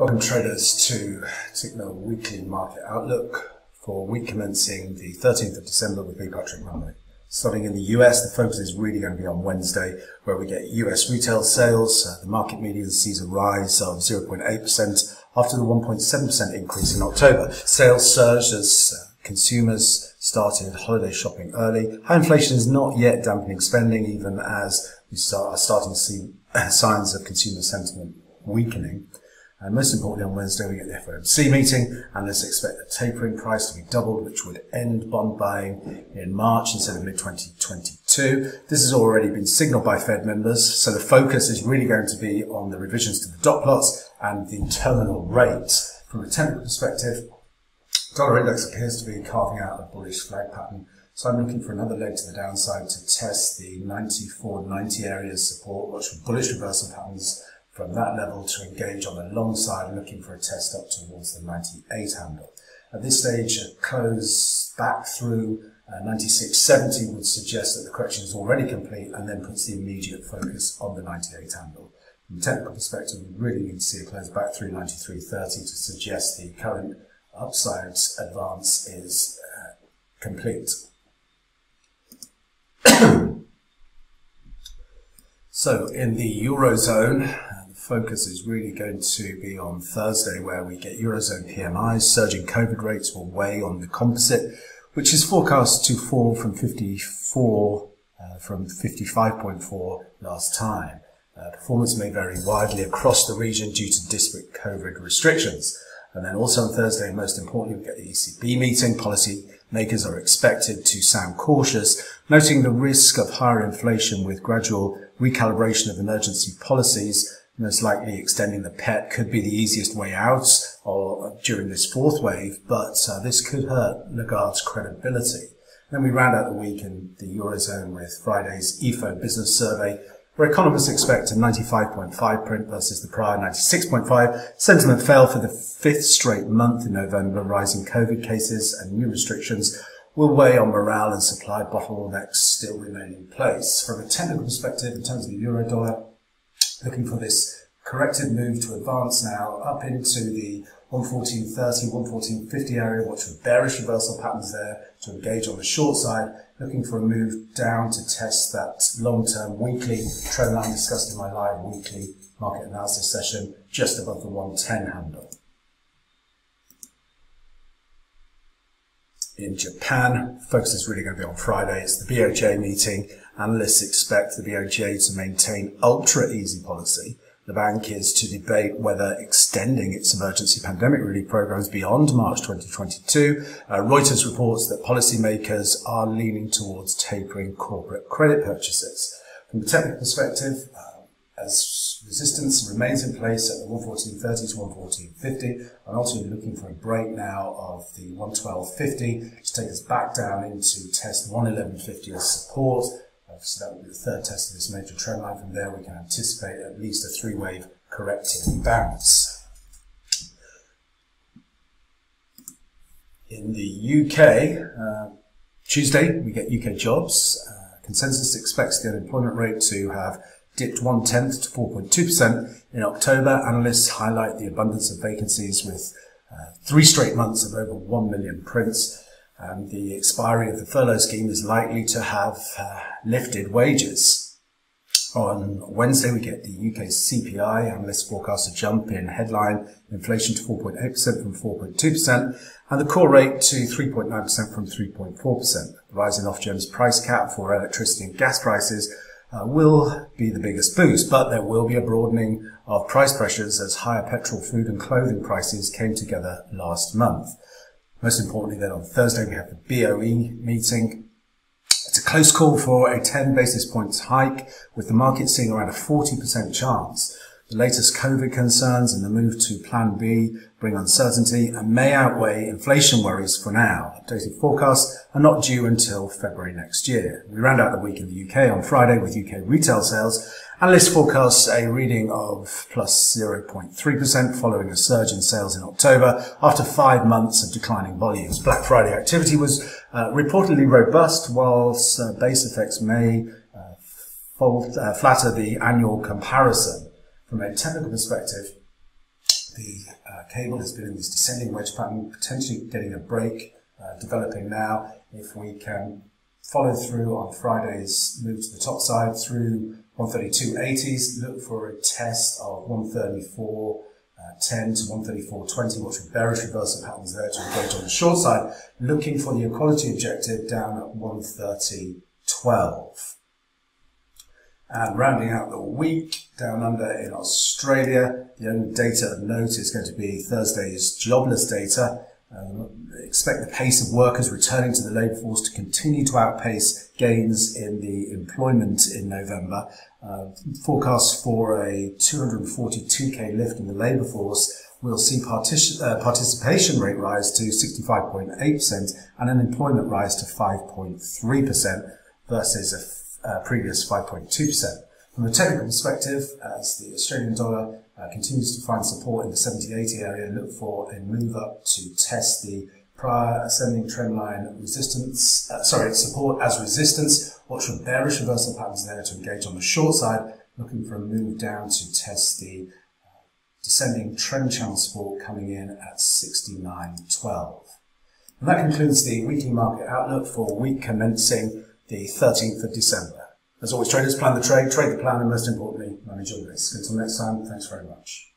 Welcome traders to Tickmill Weekly Market Outlook for week commencing the 13th of December with me, Patrick Munnelly. Starting in the US, the focus is really going to be on Wednesday, where we get US retail sales. Uh, the market median sees a rise of 0.8% after the 1.7% increase in October. Sales surged as uh, consumers started holiday shopping early. High inflation is not yet dampening spending, even as we start, are starting to see signs of consumer sentiment weakening. And most importantly, on Wednesday, we get the FOMC meeting, and let's expect the tapering price to be doubled, which would end bond buying in March instead of mid-2022. This has already been signaled by Fed members, so the focus is really going to be on the revisions to the dot plots and the terminal rate. From a technical perspective, dollar index appears to be carving out a bullish flag pattern, so I'm looking for another leg to the downside to test the 94.90 areas support, for bullish reversal patterns from that level to engage on the long side, looking for a test up towards the 98 handle. At this stage, a close back through uh, 96.70 would suggest that the correction is already complete and then puts the immediate focus on the 98 handle. From a technical perspective, we really need to see a close back through 93.30 to suggest the current upside advance is uh, complete. so in the Eurozone, focus is really going to be on Thursday, where we get Eurozone PMIs. Surging COVID rates will weigh on the composite, which is forecast to fall from 54 uh, from 55.4 last time. Uh, performance may vary widely across the region due to disparate COVID restrictions. And then also on Thursday, most importantly, we get the ECB meeting. Policy makers are expected to sound cautious, noting the risk of higher inflation with gradual recalibration of emergency policies most likely extending the PEPP could be the easiest way out or during this fourth wave, but uh, this could hurt Lagarde's credibility. Then we round out the week in the Eurozone with Friday's Ifo business survey, where economists expect a 95.5 print versus the prior 96.5. Sentiment fell for the fifth straight month in November. Rising COVID cases and new restrictions will weigh on morale and supply bottlenecks still remain in place. From a technical perspective, in terms of the euro dollar, looking for this corrected move to advance now up into the 114.30, 114.50 area, watch for bearish reversal patterns there to engage on the short side, looking for a move down to test that long-term weekly trend line discussed in my live weekly market analysis session just above the 110 handle. In Japan, focus is really going to be on Friday. It's the BOJ meeting Analysts expect the BOJ to maintain ultra easy policy. The bank is to debate whether extending its emergency pandemic relief programs beyond March 2022. Uh, Reuters reports that policymakers are leaning towards tapering corporate credit purchases. From a technical perspective, uh, as resistance remains in place at the 114.30 to 114.50, I'm also looking for a break now of the 112.50 to take us back down into test 111.50 as support so that will be the third test of this major trend line. From there, we can anticipate at least a three-wave corrective bounce. In the UK, uh, Tuesday, we get UK jobs. Uh, consensus expects the unemployment rate to have dipped one tenth to 4.2% in October. Analysts highlight the abundance of vacancies with uh, three straight months of over 1 million prints. And the expiry of the furlough scheme is likely to have uh, lifted wages. On Wednesday, we get the UK CPI. Analysts forecast a jump in headline inflation to 4.8% from 4.2%, and the core rate to 3.9% from 3.4%. The rise in Ofgem's price cap for electricity and gas prices uh, will be the biggest boost, but there will be a broadening of price pressures as higher petrol, food and clothing prices came together last month. Most importantly, then on Thursday, we have the BOE meeting. It's a close call for a 10 basis points hike, with the market seeing around a 40% chance. The latest COVID concerns and the move to Plan B bring uncertainty and may outweigh inflation worries for now. Updated forecasts are not due until February next year. We round out the week in the UK on Friday with UK retail sales Analysts forecast a reading of plus 0.3% following a surge in sales in October after five months of declining volumes. Black Friday activity was uh, reportedly robust, whilst uh, base effects may uh, fold, uh, flatter the annual comparison. From a technical perspective, the uh, cable has been in this descending wedge pattern, potentially getting a break, uh, developing now. If we can follow through on Friday's move to the top side through 132.80s, look for a test of 134. Uh, 10 to 134.20, watch with bearish reversal patterns there to engage on the short side, looking for the equality objective down at 130.12. And rounding out the week, down under in Australia, the only data of note is going to be Thursday's jobless data. Um, expect the pace of workers returning to the labour force to continue to outpace gains in the employment in November. Uh, forecasts for a 242k lift in the labour force will see partic- uh, participation rate rise to 65.8% and unemployment rise to 5.3% versus a uh, previous 5.2%. From a technical perspective, as the Australian dollar uh, continues to find support in the 70-80 area, look for a move up to test the prior ascending trend line resistance, uh, sorry, support as resistance. Watch for bearish reversal patterns there to engage on the short side, looking for a move down to test the uh, descending trend channel support coming in at 69.12. And that concludes the weekly market outlook for week commencing the 13th of December. As always, traders plan the trade, trade the plan, and most importantly, manage your risk. Until next time, thanks very much.